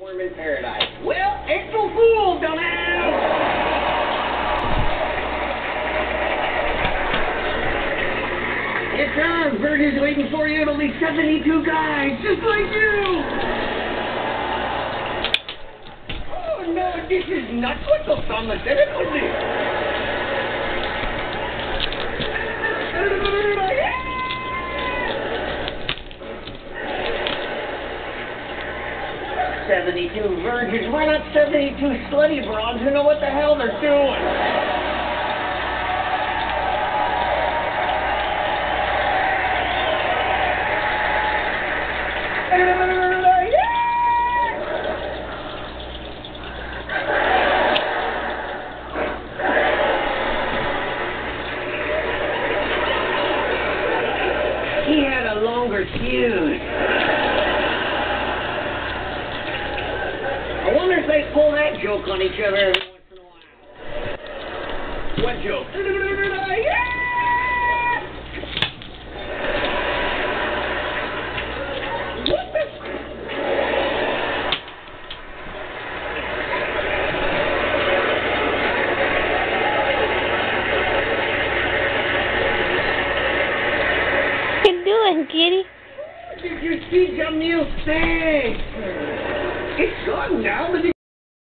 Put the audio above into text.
Worm in paradise. Well, ain't no fool, dumbass! Here comes. Burger's waiting for you. It'll be 72 guys, just like you! Oh, no, this is not what the pharmaceutical be. 72 virgins? Why not 72 slutty broads who know what the hell they're doing? he had a longer fuse. I wonder if they pull that joke on each other every once in a while. What joke? What the? What you doing, kitty? Did you see the new thing? It's gone now,